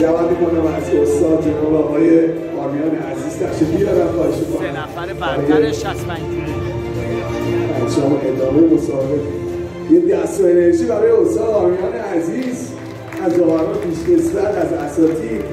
دعوت می‌کنم از استاد جناب آقای آرمیان عزیز تشریف بیارم. خواهش می‌کنم. سه نفر برتر 65 شما ادامه مسابقه یه دست و انرژی برای استاد آرمیان عزیز. از آقایان پیشکسوت از اساتید.